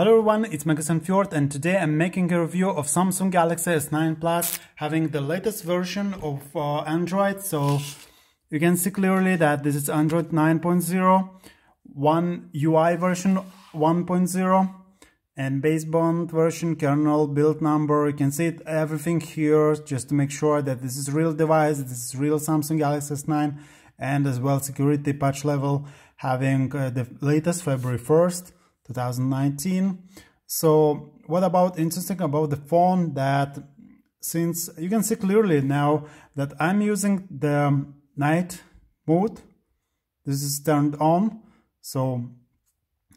Hello everyone, it's MegaSun Fjord and today I'm making a review of Samsung Galaxy S9 Plus having the latest version of uh, Android. So you can see clearly that this is Android 9.0, one UI version 1.0 and baseband version, kernel, build number. You can see it, everything here just to make sure that this is real device, this is real Samsung Galaxy S9 and as well security patch level having uh, the latest February 1st 2019 so what about interesting about the phone that since you can see clearly now that I'm using the night mode. This is turned on. So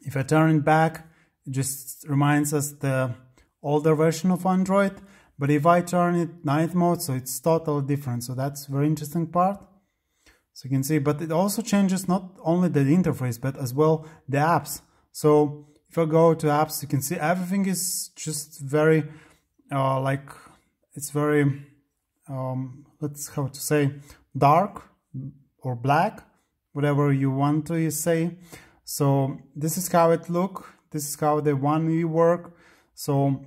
if I turn it back it just reminds us the older version of Android. But if I turn it night mode so it's totally different. So that's very interesting part. So you can see, but it also changes not only the interface, but as well the apps. So if I go to apps, you can see everything is just very, uh, like, it's very, um, let's how to say, dark or black, whatever you want to say. So this is how it look. This is how the one UI work. So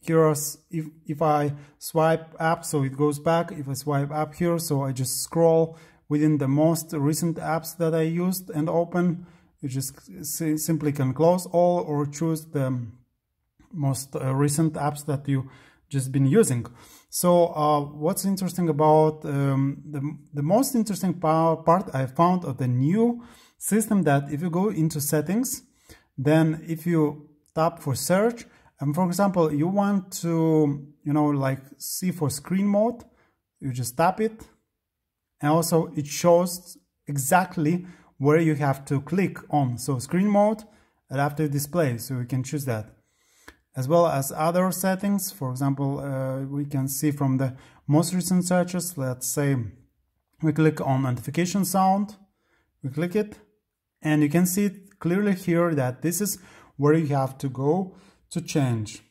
here's if, if I swipe up, so it goes back. If I swipe up here, so I just scroll within the most recent apps that I used and open. You just simply can close all or choose the most uh, recent apps that you just been using. So uh, what's interesting about um, the, the most interesting part I found of the new system that if you go into settings, then if you tap for search, and for example, you want to, you know, like see for screen mode, you just tap it and also it shows exactly where you have to click on so screen mode adaptive display so you can choose that as well as other settings for example uh, we can see from the most recent searches let's say we click on notification sound we click it and you can see clearly here that this is where you have to go to change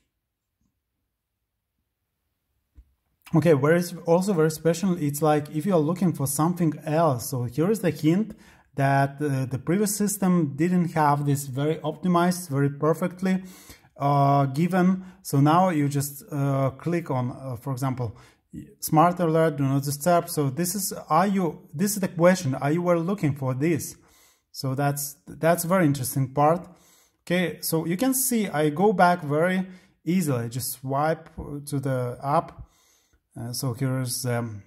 Okay, where is also very special, it's like if you are looking for something else. So here is the hint that uh, the previous system didn't have this very optimized, very perfectly uh, given. So now you just uh, click on, uh, for example, smart alert, do not disturb. So this is, are you, this is the question, are you were looking for this? So that's, that's very interesting part. Okay, so you can see I go back very easily, just swipe to the app uh, so here's um,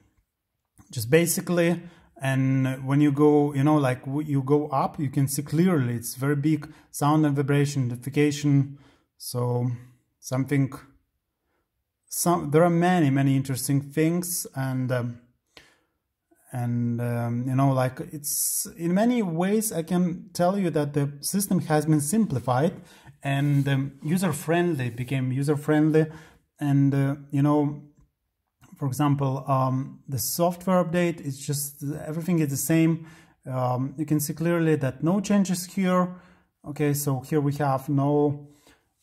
just basically and when you go you know like you go up you can see clearly it's very big sound and vibration notification. So something some there are many many interesting things and um, and um, you know like it's in many ways i can tell you that the system has been simplified and um, user friendly became user friendly and uh, you know for example, um, the software update is just everything is the same. Um, you can see clearly that no changes here. Okay, so here we have no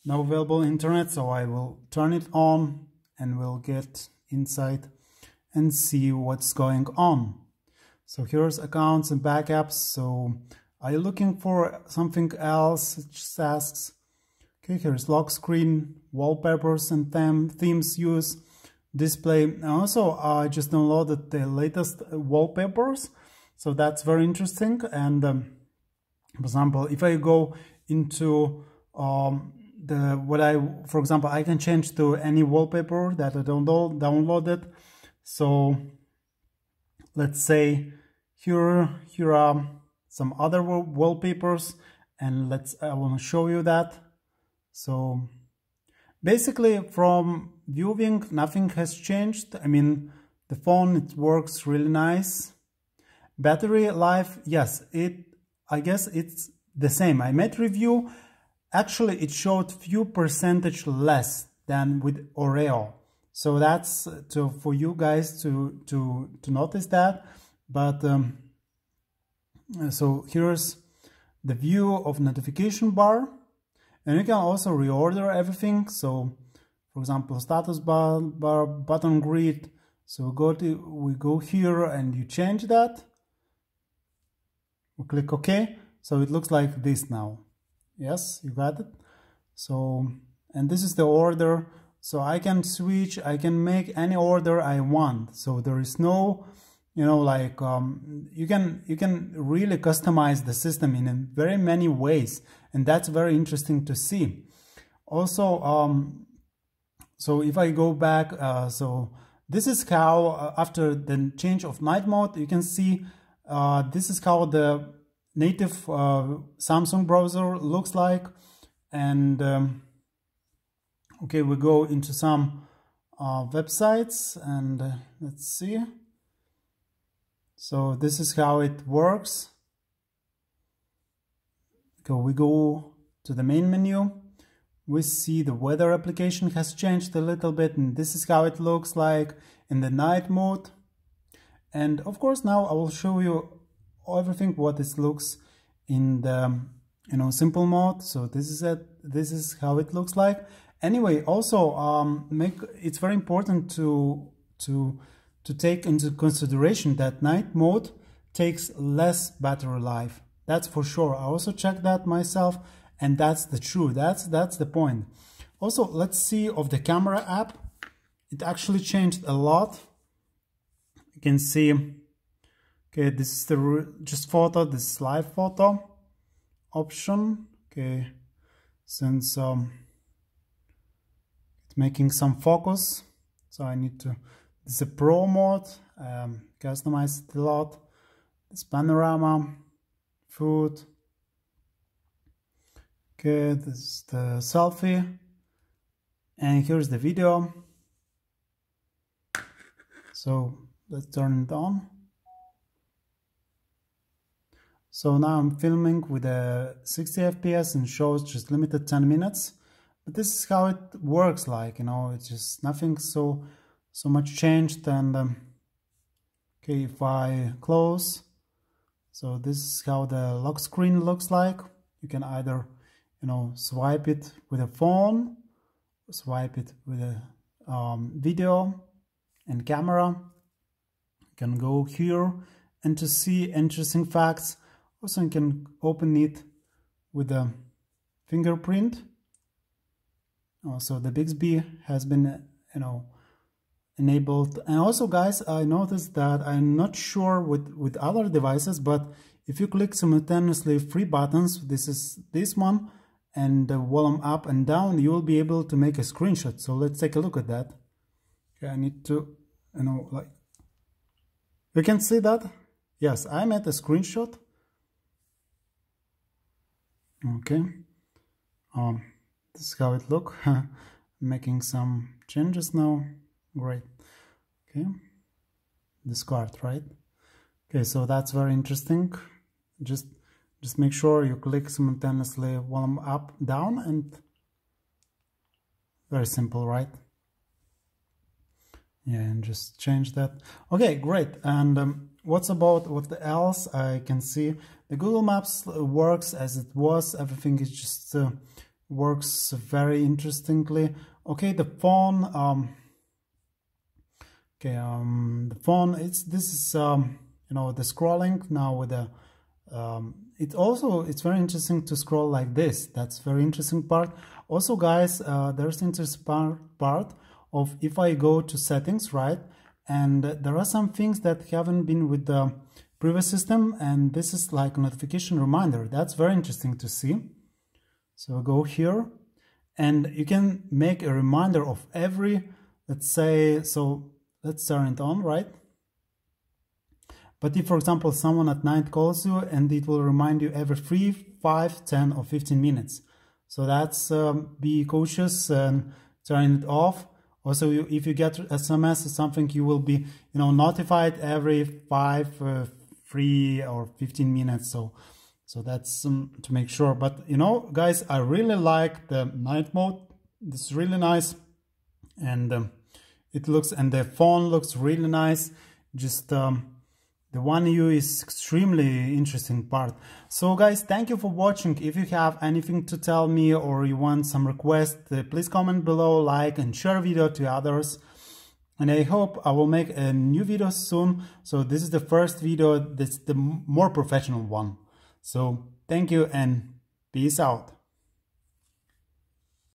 no available internet, so I will turn it on and we'll get inside and see what's going on. So here's accounts and backups. So are you looking for something else? It just asks. Okay, here's lock screen, wallpapers and them, themes use display. Also, I just downloaded the latest wallpapers, so that's very interesting. And um, for example, if I go into um, the what I, for example, I can change to any wallpaper that I download downloaded. So let's say here here are some other wallpapers, and let's I want to show you that. So basically from viewing nothing has changed. I mean the phone it works really nice. Battery life yes it i guess it's the same. I made review actually it showed few percentage less than with oreo. So that's to for you guys to to to notice that. But um, so here's the view of notification bar and you can also reorder everything. So for example status bar, bar button grid. So go to we go here and you change that. We click ok. So it looks like this now. Yes you got it? So and this is the order. So I can switch I can make any order I want. So there is no you know like um, you can you can really customize the system in very many ways and that's very interesting to see. Also um, so if I go back uh, so this is how uh, after the change of night mode you can see uh, this is how the native uh, Samsung browser looks like. And um, okay we go into some uh, websites and uh, let's see so this is how it works. So we go to the main menu. We see the weather application has changed a little bit and this is how it looks like in the night mode. And of course now I will show you everything what it looks in the you know simple mode. So this is it. This is how it looks like. Anyway also um, make it's very important to to to take into consideration that night mode takes less battery life. That's for sure. I also checked that myself and that's the truth. That's that's the point. Also let's see of the camera app. It actually changed a lot. You can see okay this is the just photo this is live photo option. Okay since um it's making some focus so I need to a pro mode um, customize it a lot this panorama food Okay, this is the selfie. And here's the video. So let's turn it on. So now I'm filming with a 60 FPS and shows just limited 10 minutes. But this is how it works like, you know, it's just nothing so so much changed and um, okay, if I close, so this is how the lock screen looks like. You can either you know swipe it with a phone swipe it with a um, video and camera. You can go here and to see interesting facts. Also you can open it with a fingerprint. Also the Bixby has been you know enabled and also guys I noticed that I'm not sure with with other devices but if you click simultaneously three buttons this is this one and the volume up and down, you will be able to make a screenshot. So let's take a look at that. Okay, I need to, you know, like, you can see that? Yes, I made a screenshot. Okay. Um, this is how it look. Making some changes now. Great. Okay. Discard, right? Okay, so that's very interesting. Just just make sure you click simultaneously volume up down and very simple right yeah and just change that okay great and um, what's about what else i can see the google maps works as it was everything is just uh, works very interestingly okay the phone um okay um the phone it's this is um you know the scrolling now with the um it also it's very interesting to scroll like this. That's very interesting part. Also guys uh, there's interesting part of if I go to settings right? And there are some things that haven't been with the previous system and this is like notification reminder. That's very interesting to see. So go here and you can make a reminder of every let's say so let's turn it on right but if, for example, someone at night calls you and it will remind you every 3, 5, 10 or 15 minutes. So that's um, be cautious and turn it off. Also, you, if you get SMS or something, you will be, you know, notified every 5, uh, 3 or 15 minutes. So, so that's um, to make sure. But, you know, guys, I really like the night mode. It's really nice. And um, it looks, and the phone looks really nice. Just, um, the one UI is extremely interesting part. So guys, thank you for watching. If you have anything to tell me or you want some request, uh, please comment below, like and share video to others. And I hope I will make a new video soon. So this is the first video, that's the more professional one. So thank you and peace out.